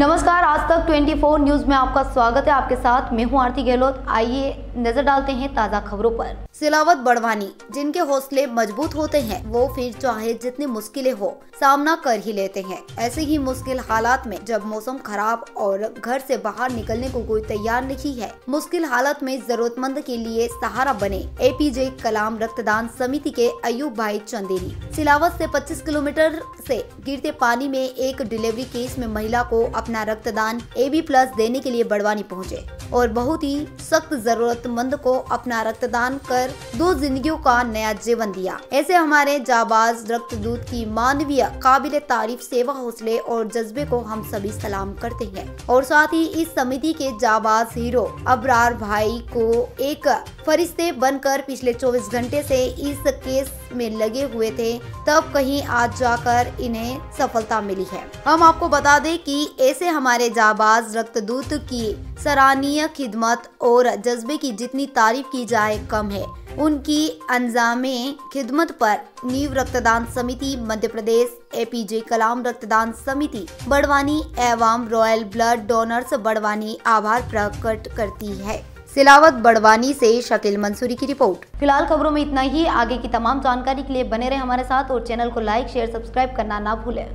24 news में आपका स्वागत है। आपके साथ मैं हूँ आरती गहलोत। आइए नज़र डालते हैं ताज़ा खबरों पर। सिलावत बड़वानी, जिनके हौसले मज़बूत होते हैं, वो फिर चाहे जितनी मुश्किलें हो, सामना कर ही लेते हैं। ऐसे ही मुश्किल हालात में जब मौसम खराब और घर से बाहर निकलने को कोई तैयार नहीं है, मुश्किल हालत में जरूरतमंद के लिए सहारा बने। एपीजे कलाम रक्तदान समिति के अयूब भाई चंदेरी। सिलावत से 25 किलोमीटर से गिरते पानी में एक डिलीवरी केस में महिला को अपना रक्तदान ए बी प्लस देने के लिए बड़वानी पहुँचे और बहुत ही सख्त जरूरतमंद को अपना रक्तदान कर दो जिंदगियों का नया जीवन दिया। ऐसे हमारे जाबाज रक्त दूत की मानवीय काबिल तारीफ़, सेवा हौसले और जज्बे को हम सभी सलाम करते हैं। और साथ ही इस समिति के जाबाज हीरो अबरार भाई को एक फरिश्ते बनकर पिछले 24 घंटे से इस केस में लगे हुए थे, तब कहीं आज जाकर इन्हें सफलता मिली है। हम आपको बता दें कि ऐसे हमारे जाबाज रक्तदूत की सराहनीय खिदमत और जज्बे की जितनी तारीफ़ की जाए कम है। उनकी अंजामे खिदमत पर नीव रक्तदान समिति, मध्य प्रदेश एपीजे कलाम रक्तदान समिति, बड़वानी एवं रॉयल ब्लड डोनर्स बड़वानी आभार प्रकट करती है। सिलावत बड़वानी से शकील मंसूरी की रिपोर्ट। फ़िलहाल खबरों में इतना ही। आगे की तमाम जानकारी के लिए बने रहे हमारे साथ और चैनल को लाइक, शेयर, सब्सक्राइब करना ना भूलें।